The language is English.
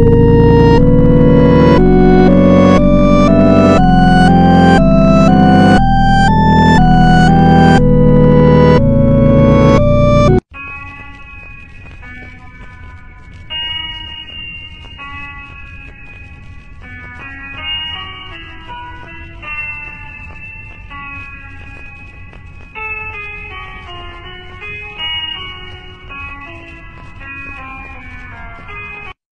you